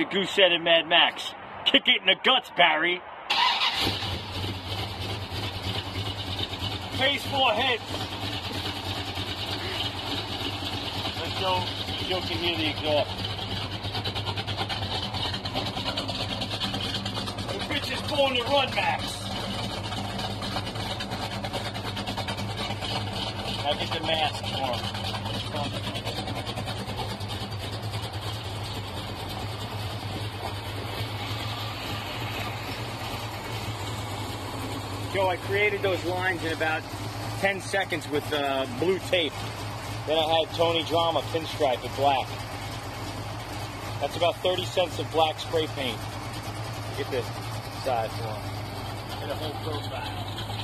the Goosehead Mad Max. Kick it in the guts, Barry. Face four heads. Let's go. Joe can hear the exhaust. The bitch is born to run, Max. Now get the mask for him. Joe, I created those lines in about 10 seconds with uh, blue tape. Then I had Tony Drama pinstripe it black. That's about 30 cents of black spray paint. Get this for him. And a whole profile.